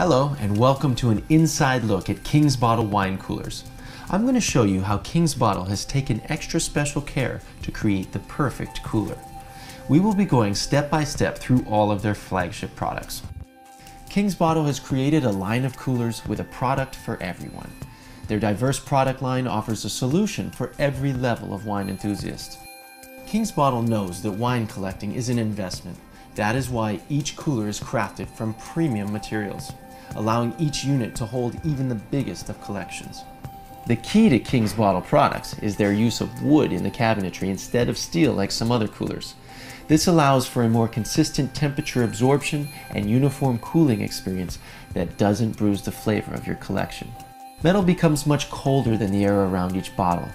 Hello, and welcome to an inside look at KingsBottle wine coolers. I'm going to show you how KingsBottle has taken extra special care to create the perfect cooler. We will be going step by step through all of their flagship products. KingsBottle has created a line of coolers with a product for everyone. Their diverse product line offers a solution for every level of wine enthusiast. KingsBottle knows that wine collecting is an investment. That is why each cooler is crafted from premium materials allowing each unit to hold even the biggest of collections. The key to KingsBottle products is their use of wood in the cabinetry instead of steel like some other coolers. This allows for a more consistent temperature absorption and uniform cooling experience that doesn't bruise the flavor of your collection. Metal becomes much colder than the air around each bottle,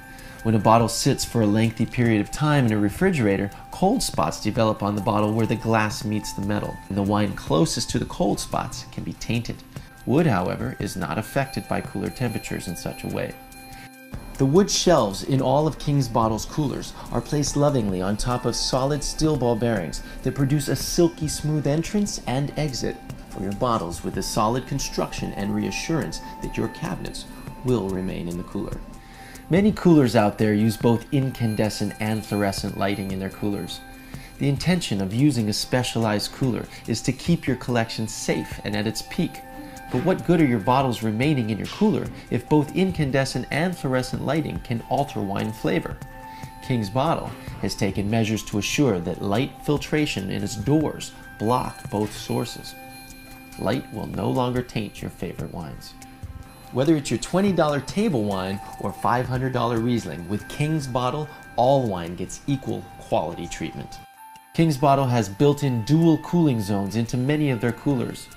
when a bottle sits for a lengthy period of time in a refrigerator, cold spots develop on the bottle where the glass meets the metal, and the wine closest to the cold spots can be tainted. Wood, however, is not affected by cooler temperatures in such a way. The wood shelves in all of KingsBottle's coolers are placed lovingly on top of solid steel ball bearings that produce a silky smooth entrance and exit for your bottles with a solid construction and reassurance that your cabinets will remain in the cooler. Many coolers out there use both incandescent and fluorescent lighting in their coolers. The intention of using a specialized cooler is to keep your collection safe and at its peak. But what good are your bottles remaining in your cooler if both incandescent and fluorescent lighting can alter wine flavor? KingsBottle has taken measures to assure that light filtration in its doors block both sources. Light will no longer taint your favorite wines. Whether it's your $20 table wine or $500 Riesling, with KingsBottle, all wine gets equal quality treatment. KingsBottle has built-in dual cooling zones into many of their coolers.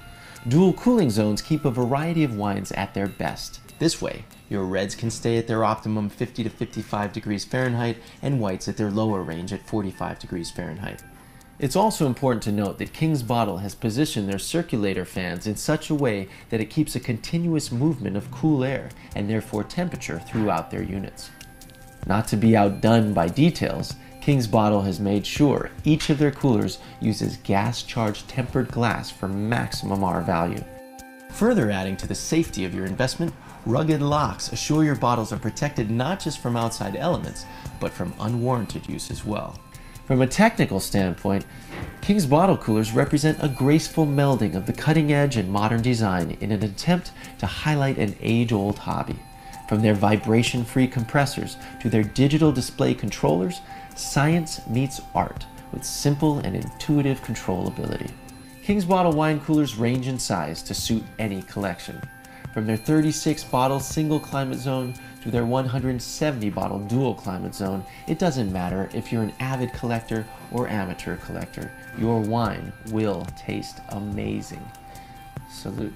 Dual cooling zones keep a variety of wines at their best. This way, your reds can stay at their optimum 50 to 55 degrees Fahrenheit and whites at their lower range at 45 degrees Fahrenheit. It's also important to note that KingsBottle has positioned their circulator fans in such a way that it keeps a continuous movement of cool air and therefore temperature throughout their units. Not to be outdone by details, KingsBottle has made sure each of their coolers uses gas-charged tempered glass for maximum R value. Further adding to the safety of your investment, rugged locks assure your bottles are protected not just from outside elements, but from unwarranted use as well. From a technical standpoint, KingsBottle coolers represent a graceful melding of the cutting edge and modern design in an attempt to highlight an age-old hobby. From their vibration-free compressors to their digital display controllers, science meets art with simple and intuitive controllability. KingsBottle wine coolers range in size to suit any collection. From their 36 bottle single climate zone to their 170 bottle dual climate zone, it doesn't matter if you're an avid collector or amateur collector, your wine will taste amazing. Salute.